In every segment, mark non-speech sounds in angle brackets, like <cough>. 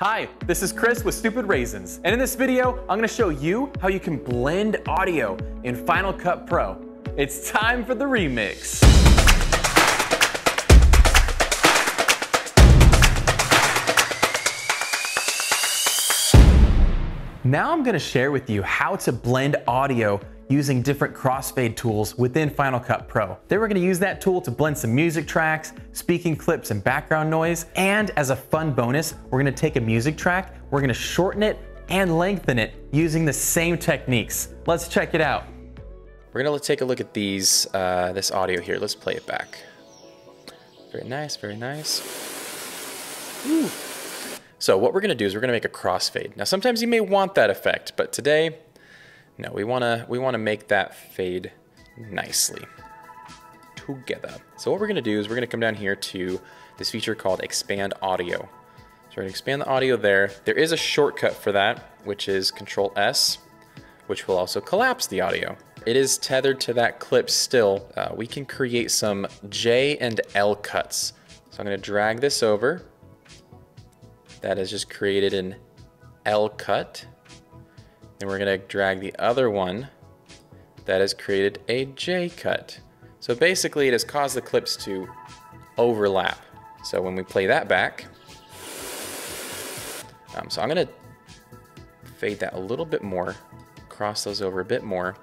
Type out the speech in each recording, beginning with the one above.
Hi, this is Chris with Stupid Raisins, and in this video, I'm gonna show you how you can blend audio in Final Cut Pro. It's time for the remix. Now I'm gonna share with you how to blend audio using different crossfade tools within Final Cut Pro. Then we're gonna use that tool to blend some music tracks, speaking clips and background noise. And as a fun bonus, we're gonna take a music track, we're gonna shorten it and lengthen it using the same techniques. Let's check it out. We're gonna take a look at these, uh, this audio here. Let's play it back. Very nice, very nice. Ooh. So what we're gonna do is we're gonna make a crossfade. Now sometimes you may want that effect, but today no, we wanna, we wanna make that fade nicely together. So what we're gonna do is we're gonna come down here to this feature called expand audio. So we're gonna expand the audio there. There is a shortcut for that, which is Control S, which will also collapse the audio. It is tethered to that clip still. Uh, we can create some J and L cuts. So I'm gonna drag this over. That has just created an L cut. Then we're gonna drag the other one that has created a J cut. So basically it has caused the clips to overlap. So when we play that back, um, so I'm gonna fade that a little bit more, cross those over a bit more.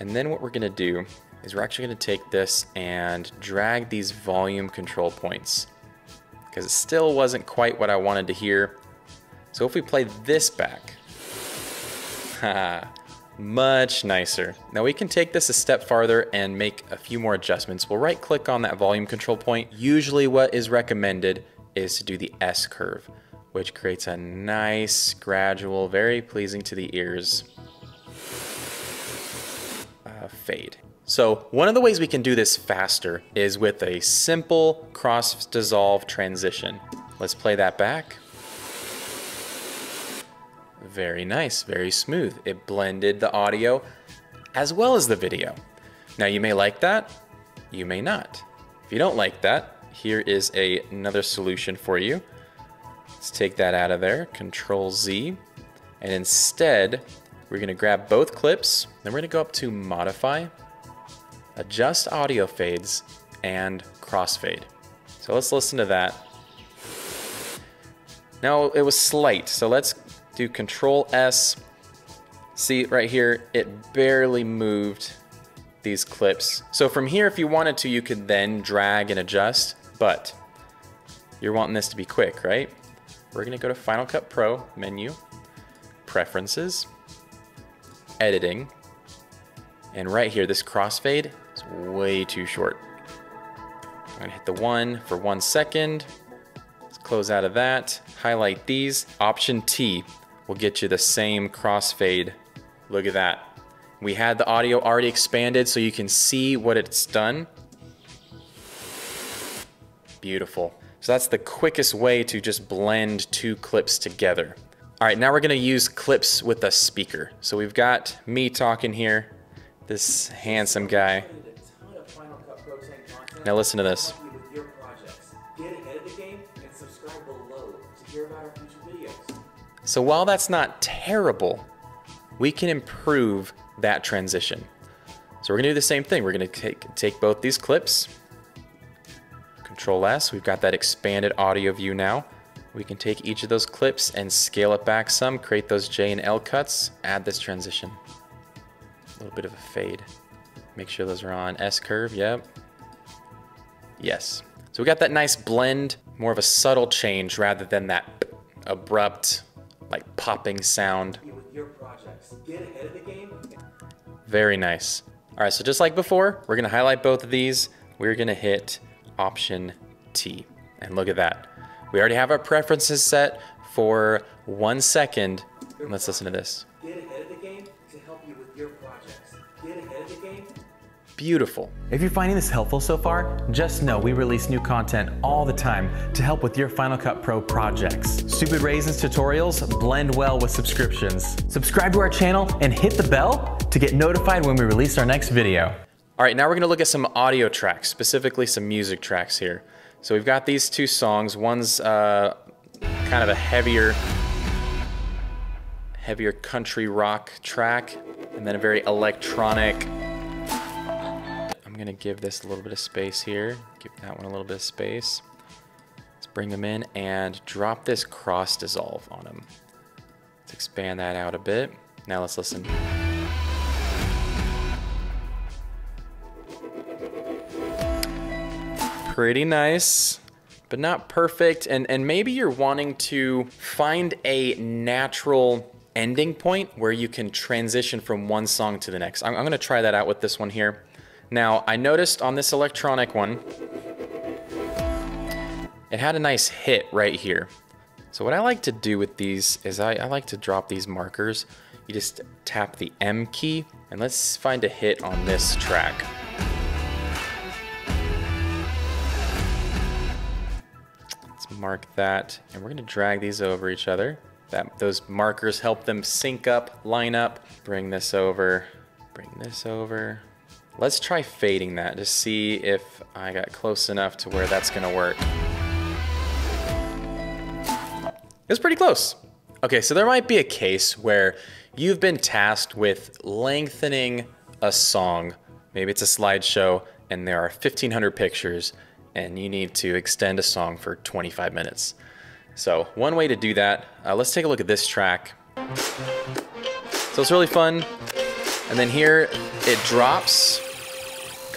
And then what we're gonna do is we're actually gonna take this and drag these volume control points because it still wasn't quite what I wanted to hear. So if we play this back, Much nicer. Now we can take this a step farther and make a few more adjustments. We'll right click on that volume control point. Usually what is recommended is to do the S curve, which creates a nice, gradual, very pleasing to the ears uh, fade. So one of the ways we can do this faster is with a simple cross dissolve transition. Let's play that back. Very nice, very smooth. It blended the audio as well as the video. Now you may like that, you may not. If you don't like that, here is a, another solution for you. Let's take that out of there, Control Z, and instead we're gonna grab both clips, then we're gonna go up to Modify, Adjust Audio Fades, and Crossfade. So let's listen to that. Now it was slight, so let's do Control S. See right here, it barely moved these clips. So from here, if you wanted to, you could then drag and adjust, but you're wanting this to be quick, right? We're gonna go to Final Cut Pro menu, Preferences, Editing, and right here, this crossfade way too short. I'm gonna hit the one for one second. Let's close out of that, highlight these. Option T will get you the same crossfade. Look at that. We had the audio already expanded so you can see what it's done. Beautiful. So that's the quickest way to just blend two clips together. All right, now we're gonna use clips with a speaker. So we've got me talking here, this handsome guy. Now listen to this. So while that's not terrible, we can improve that transition. So we're gonna do the same thing. We're gonna take, take both these clips, Control S, we've got that expanded audio view now. We can take each of those clips and scale it back some, create those J and L cuts, add this transition. A little bit of a fade. Make sure those are on S curve, yep. Yes. So we got that nice blend, more of a subtle change rather than that abrupt like popping sound. Very nice. All right, so just like before, we're gonna highlight both of these. We're gonna hit Option T. And look at that. We already have our preferences set for one second. Let's listen to this. Beautiful. If you're finding this helpful so far, just know we release new content all the time to help with your Final Cut Pro projects. Stupid Raisins tutorials blend well with subscriptions. Subscribe to our channel and hit the bell to get notified when we release our next video. All right, now we're gonna look at some audio tracks, specifically some music tracks here. So we've got these two songs. One's uh, kind of a heavier, heavier country rock track, and then a very electronic. I'm gonna give this a little bit of space here. Give that one a little bit of space. Let's bring them in and drop this cross dissolve on them. Let's expand that out a bit. Now let's listen. Pretty nice, but not perfect. And, and maybe you're wanting to find a natural ending point where you can transition from one song to the next. I'm, I'm gonna try that out with this one here. Now, I noticed on this electronic one, it had a nice hit right here. So what I like to do with these is I, I like to drop these markers. You just tap the M key and let's find a hit on this track. Let's mark that and we're gonna drag these over each other. That Those markers help them sync up, line up. Bring this over, bring this over. Let's try fading that to see if I got close enough to where that's gonna work. It was pretty close. Okay, so there might be a case where you've been tasked with lengthening a song. Maybe it's a slideshow and there are 1,500 pictures and you need to extend a song for 25 minutes. So one way to do that, uh, let's take a look at this track. So it's really fun. And then here it drops,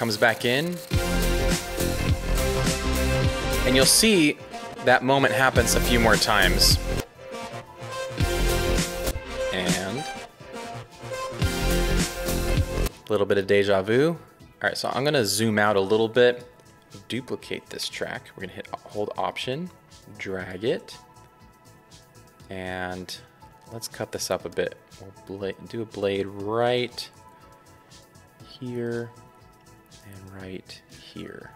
comes back in. And you'll see that moment happens a few more times. And a little bit of deja vu. All right, so I'm gonna zoom out a little bit, duplicate this track. We're gonna hit hold option, drag it, and let's cut this up a bit. We'll do a blade right here right here.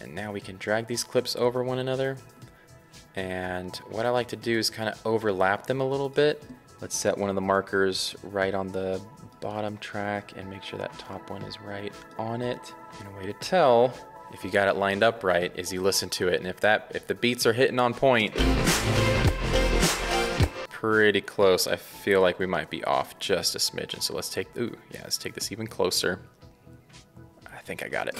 And now we can drag these clips over one another. And what I like to do is kind of overlap them a little bit. Let's set one of the markers right on the bottom track and make sure that top one is right on it. And a way to tell if you got it lined up right is you listen to it. And if that if the beats are hitting on point, pretty close. I feel like we might be off just a smidgen. So let's take, ooh, yeah, let's take this even closer. I think I got it.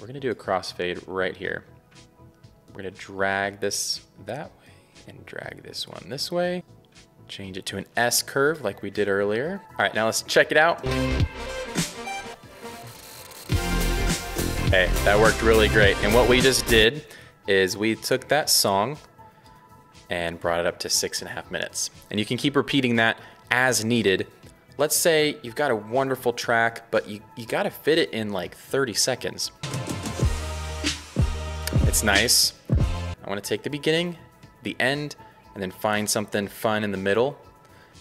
We're gonna do a crossfade right here. We're gonna drag this that way and drag this one this way. Change it to an S curve like we did earlier. All right, now let's check it out. Hey, that worked really great. And what we just did is we took that song and brought it up to six and a half minutes. And you can keep repeating that as needed. Let's say you've got a wonderful track, but you, you gotta fit it in like 30 seconds. It's nice. I want to take the beginning, the end, and then find something fun in the middle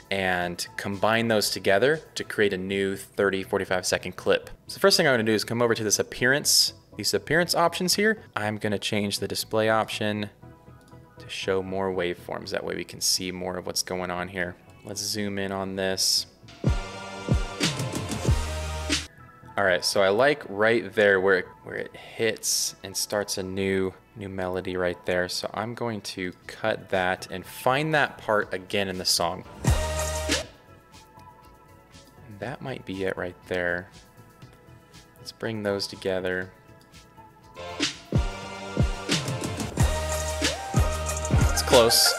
and combine those together to create a new 30, 45 second clip. So the first thing I'm gonna do is come over to this appearance, these appearance options here. I'm gonna change the display option to show more waveforms. That way we can see more of what's going on here. Let's zoom in on this. All right, so I like right there where it, where it hits and starts a new new melody right there. So I'm going to cut that and find that part again in the song. That might be it right there. Let's bring those together. Close.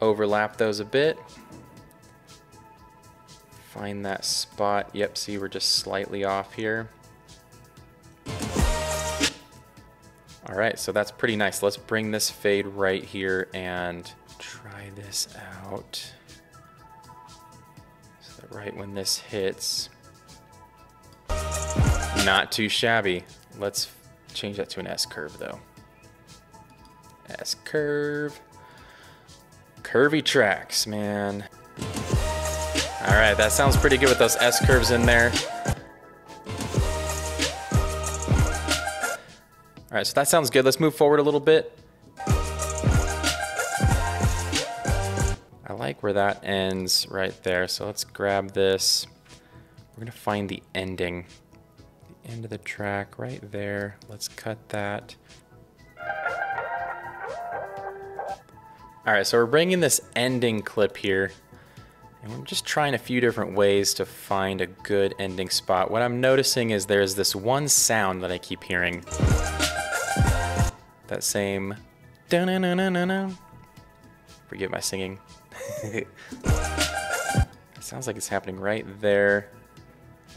Overlap those a bit find that spot. Yep, see we're just slightly off here. All right, so that's pretty nice. Let's bring this fade right here and try this out. So that right when this hits, not too shabby. Let's change that to an S curve though. S curve. Curvy tracks, man. All right, that sounds pretty good with those S curves in there. All right, so that sounds good. Let's move forward a little bit. I like where that ends right there. So let's grab this. We're gonna find the ending. The end of the track right there. Let's cut that. All right, so we're bringing this ending clip here. And I'm just trying a few different ways to find a good ending spot. What I'm noticing is there's this one sound that I keep hearing. That same. Forgive my singing. <laughs> it sounds like it's happening right there.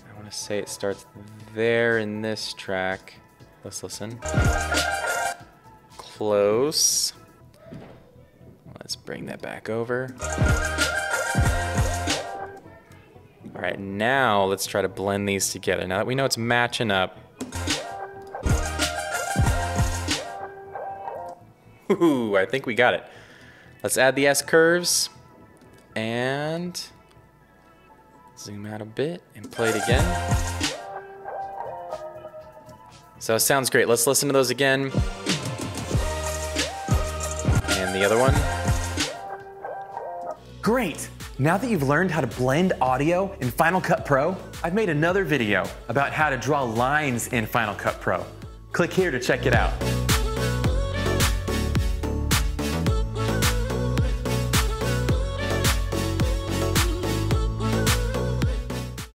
I want to say it starts there in this track. Let's listen. Close. Let's bring that back over. All right, now let's try to blend these together. Now that we know it's matching up. Ooh, I think we got it. Let's add the S curves and zoom out a bit and play it again. So it sounds great. Let's listen to those again. And the other one. Great! Now that you've learned how to blend audio in Final Cut Pro, I've made another video about how to draw lines in Final Cut Pro. Click here to check it out.